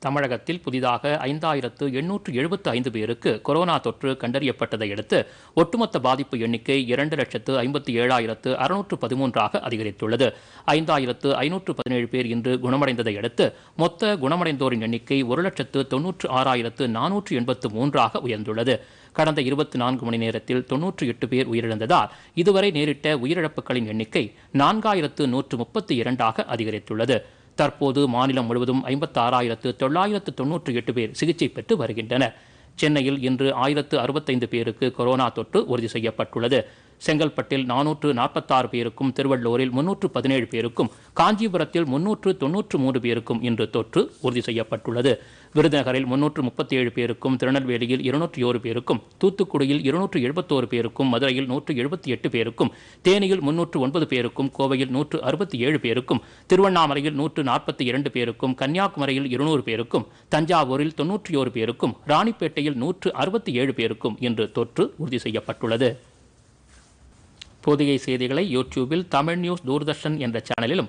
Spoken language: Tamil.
தமிழகத்தில் புதிதாக ஐந்தாயிரத்து எண்ணூற்று எழுபத்து ஐந்து பேருக்கு கொரோனா தொற்று கண்டறியப்பட்டதை அடுத்து ஒட்டுமொத்த பாதிப்பு எண்ணிக்கை இரண்டு லட்சத்து ஐம்பத்தி ஏழாயிரத்து அறுநூற்று பதிமூன்றாக அதிகரித்துள்ளது. ஐந்தாயிரத்து ஐநூற்று பதினேழு பேர் இன்று குணமடைந்ததை அடுத்து மொத்த குணமடைந்தோரின் எண்ணிக்கை ஒரு லட்சத்து தொன்னூற்று ஆறாயிரத்து நானூற்று எண்பத்து மூன்றாக உயர்ந்துள்ளது. கடந்த இருபத்தி நான்கு மணி நேரத்தில் தொன்னூற்றி எட்டு பேர் உயிரிழந்ததால் இதுவரை நேரிட்ட உயிரிழப்புகளின் எண்ணிக்கை நான்காயிரத்து நூற்று முப்பத்தி இரண்டாக அதிகரித்துள்ளது. தற்போது மாநிலம் முழுவதும் ஐம்பத்தாறாயிரத்து தொள்ளாயிரத்து தொன்னூற்றி எட்டு பேர் சிகிச்சை பெற்று வருகின்றனர். சென்னையில் இன்று ஆயிரத்து அறுபத்தைந்து பேருக்கு கொரோனா தொற்று உறுதி செய்யப்பட்டுள்ளது. செங்கல்பட்டில் நானூற்று நாற்பத்தாறு பேருக்கும் திருவள்ளூரில் முன்னூற்று பதினேழு பேருக்கும் காஞ்சிபுரத்தில் முன்னூற்று தொன்னூற்று மூன்று பேருக்கும் இன்று தொற்று உறுதி செய்யப்பட்டுள்ளது. விருதுநகரில் முன்னூற்று முப்பத்தி ஏழு பேருக்கும் திருநெல்வேலியில் இருநூற்றி ஓரு பேருக்கும் தூத்துக்குடியில் இருநூற்று எழுபத்தோரு பேருக்கும் மதுரையில் நூற்று எழுபத்தி எட்டு பேருக்கும் தேனியில் முன்னூற்று ஒன்பது பேருக்கும் கோவையில் நூற்று அறுபத்தி ஏழு பேருக்கும் திருவண்ணாமலையில் நூற்று நாற்பத்தி இரண்டு பேருக்கும் கன்னியாகுமரியில் இருநூறு பேருக்கும் தஞ்சாவூரில் தொன்னூற்றி ஓரு பேருக்கும் ராணிப்பேட்டையில் நூற்று அறுபத்தி ஏழு பேருக்கும் இன்று தொற்று உறுதி செய்யப்பட்டுள்ளது. புதிய செய்திகளை யூடியூபில் தமிழ் நியூஸ் தூர்தர்ஷன் என்ற சேனலிலும்